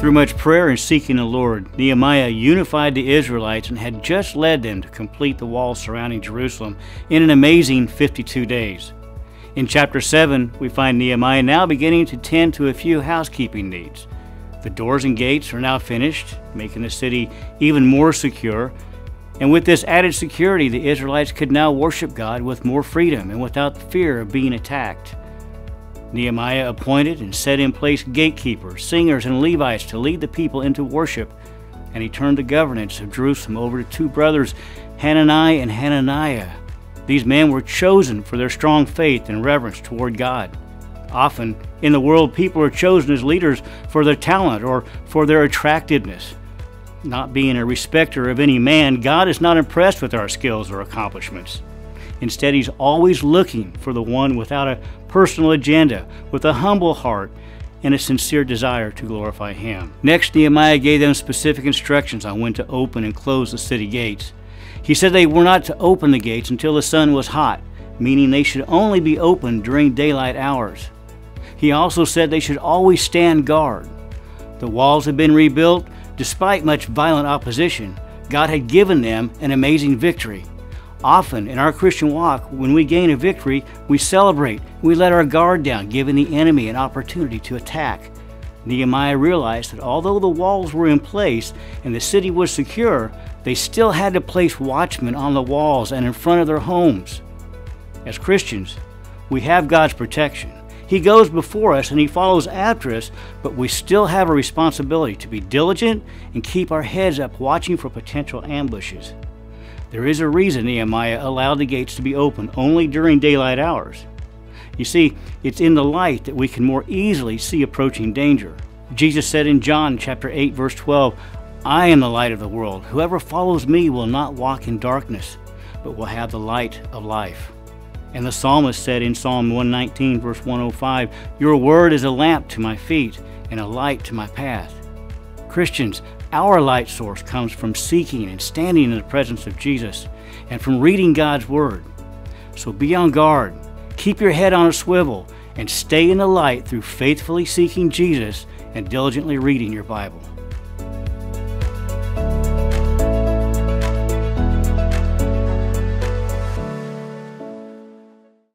Through much prayer and seeking the Lord, Nehemiah unified the Israelites and had just led them to complete the walls surrounding Jerusalem in an amazing 52 days. In chapter 7, we find Nehemiah now beginning to tend to a few housekeeping needs. The doors and gates are now finished, making the city even more secure. And with this added security, the Israelites could now worship God with more freedom and without fear of being attacked. Nehemiah appointed and set in place gatekeepers, singers, and Levites to lead the people into worship, and he turned the governance of Jerusalem over to two brothers, Hanani and Hananiah. These men were chosen for their strong faith and reverence toward God. Often in the world, people are chosen as leaders for their talent or for their attractiveness. Not being a respecter of any man, God is not impressed with our skills or accomplishments. Instead, He's always looking for the one without a personal agenda, with a humble heart and a sincere desire to glorify Him. Next, Nehemiah gave them specific instructions on when to open and close the city gates. He said they were not to open the gates until the sun was hot, meaning they should only be opened during daylight hours. He also said they should always stand guard. The walls had been rebuilt despite much violent opposition. God had given them an amazing victory. Often in our Christian walk, when we gain a victory, we celebrate. We let our guard down, giving the enemy an opportunity to attack. Nehemiah realized that although the walls were in place and the city was secure, they still had to place watchmen on the walls and in front of their homes. As Christians, we have God's protection. He goes before us and He follows after us, but we still have a responsibility to be diligent and keep our heads up watching for potential ambushes. There is a reason Nehemiah allowed the gates to be open only during daylight hours. You see, it's in the light that we can more easily see approaching danger. Jesus said in John chapter 8 verse 12, I am the light of the world. Whoever follows me will not walk in darkness, but will have the light of life. And the psalmist said in Psalm 119, verse 105, Your word is a lamp to my feet and a light to my path. Christians, our light source comes from seeking and standing in the presence of Jesus and from reading God's word. So be on guard, keep your head on a swivel, and stay in the light through faithfully seeking Jesus and diligently reading your Bible.